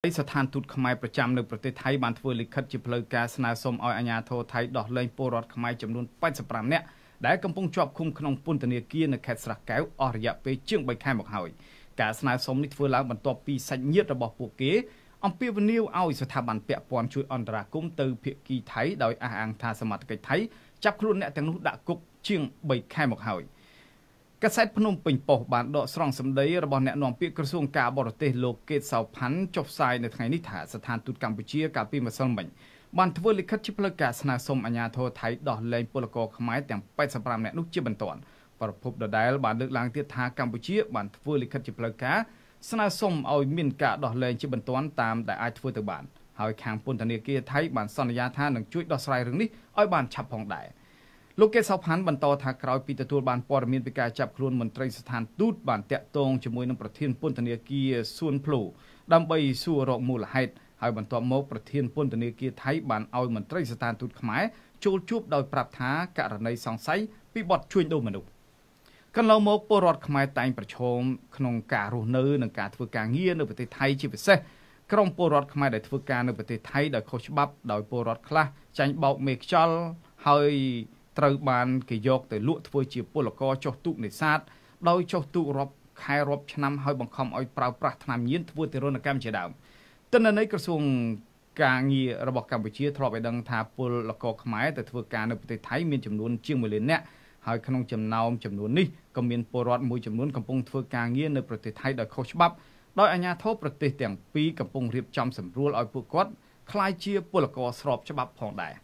ស្ថានទូតខ្មែរប្រចាំនៅប្រទេសថៃបានធ្វើលិខិតជាផ្លូវការស្នើសុំឲ្យអាជ្ញាធរថៃដោះលែងពលរដ្ឋខ្មែរចំនួន85នាក់ដែលកំពុងជាប់ឃុំក្នុងពន្ធនាគារនៅខេត្តស្រះកែវអស់រយៈពេលជាង3ខែមកហើយការស្នើសុំនេះធ្វើឡើងបន្ទាប់ពីសាច់ញាតិរបស់ពួកគេអំពាវនាវឲ្យស្ថាប័នពាក់ព័ន្ធជួយអន្តរាគមន៍ទៅភាគីថៃដោយអះអាងថាសមត្ថកិច្ចថៃចាប់ខ្លួនអ្នកទាំងនោះដាក់គុកជាង3ខែមកហើយ កាសែតភ្នំពេញប៉ុស្តិ៍បានដកស្រង់សម្ដីរបស់អ្នកនាំពាក្យក្រសួងការបរទេសលោកកេតសៅផាន់ចុះផ្សាយនៅថ្ងៃនេះថាស្ថានទូតកម្ពុជាកាលពីម្សិលមិញបានធ្វើលិខិតជាផ្លូវការស្នើសុំអាជ្ញាធរថៃដោះលែងពលករខ្មែរទាំង85នាក់នោះជាបន្ទាន់ប្រពន្ធដដែលបានលើកឡើងទៀតថាកម្ពុជាបានធ្វើលិខិតជាផ្លូវការស្នើសុំឲ្យមានការដោះលែងជាបន្ទាន់តាមដែលអាចធ្វើទៅបានហើយខាងពន្ធនាគារថៃបានសន្យាថានឹងជួយដោះស្រាយរឿងនេះឲ្យបានឆាប់ផងដែរ លោកកេតសោផាន់បន្តថាក្រោយពីទទួលបានព័ត៌មានពីការចាប់ខ្លួនមន្ត្រីស្ថានទូតបានតាក់ទងជាមួយនឹងប្រធានពន្ធនាគារសួនភ្លូដើម្បីសួររកមូលហេតុហើយបន្ទាប់មកប្រធានពន្ធនាគារថៃបានឲ្យមន្ត្រីស្ថានទូតខ្មែរចូលជួបដោយប្រាប់ថាករណីសង្ស័យពីបទជួញដូរមនុស្សកន្លងមកពលរដ្ឋខ្មែរតែងប្រឈមក្នុងការរស់នៅនិងការធ្វើការងារនៅប្រទេសថៃជាពិសេសក្រុមពលរដ្ឋខ្មែរដែលធ្វើការនៅប្រទេសថៃដោយខុសច្បាប់ដោយពលរដ្ឋខ្លះចាញ់បោកមេខ្យល់ហើយ ត្រូវបានគេយកទៅលក់ធ្វើជាពលករចុះទូកនេសាទដោយចុះទូករាប់ខែរាប់ឆ្នាំហើយបង្ខំឲ្យប្រើប្រាស់ថ្នាំញៀនធ្វើទារុណកម្មជាដើមទិន្នន័យក្រសួងការងាររបស់កម្ពុជាធ្លាប់ឲ្យដឹងថាពលករខ្មែរទៅធ្វើការនៅប្រទេសថៃមានចំនួនជាង1លាននាក់ហើយក្នុងចំណោមចំនួននេះក៏មានពលរដ្ឋមួយចំនួនកំពុងធ្វើការងារនៅប្រទេសថៃដោយខុសច្បាប់ដោយអាជ្ញាធរប្រទេសទាំងពីរកំពុងរៀបចំសម្រួលឲ្យពួកគាត់ក្លាយជាពលករស្របច្បាប់ផងដែរ